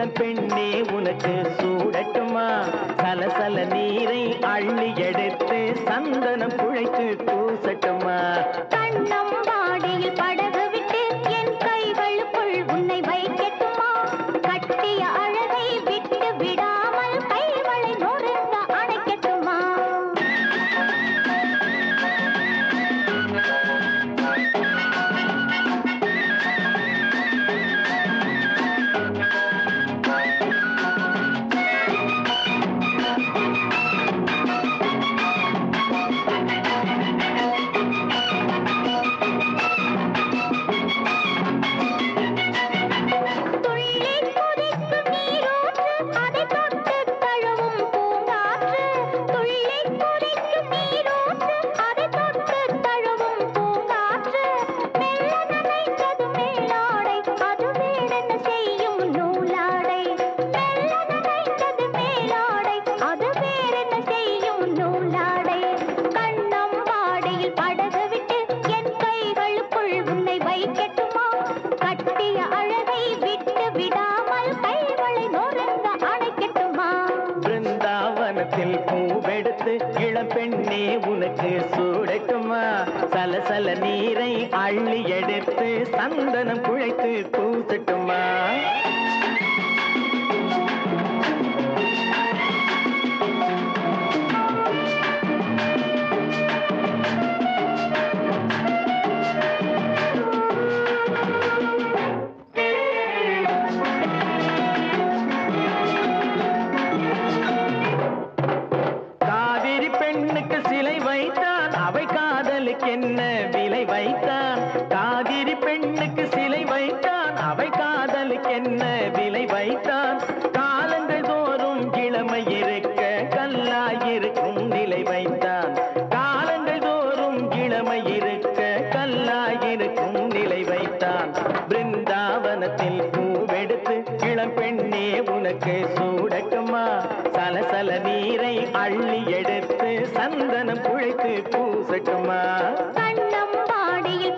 இளம் பெண்ணே உனக்கு சூடட்டுமா? சலசல நீரை அள்ளி எடுத்து சந்தனம் குழைத்து பூவெடுத்து இளப்பெண்ணே உனக்கு சூடட்டுமா சலசல நீரை அள்ளி எடுத்து சந்தனம் குழைத்து பூசட்டுமா? பெண்ணுக்கு சிலை வைத்தான். அவை காதலுக்கு என்ன விலை வைத்தான்? காவிரி பெண்ணுக்கு சிலை வைத்தான். அவை காதலுக்கு என்ன விலை வைத்தான்? காலங்கள் தோறும் கிழமை இருக்க கல்லாயிருக்கும் நிலை வைத்தான். காலங்கள் தோறும் கிழமை இருக்க கல்லாயிருக்கும் அள்ளி எடுத்து சந்தனம் குழைத்து பூசட்டுமா? கண்ணம் பாடியில்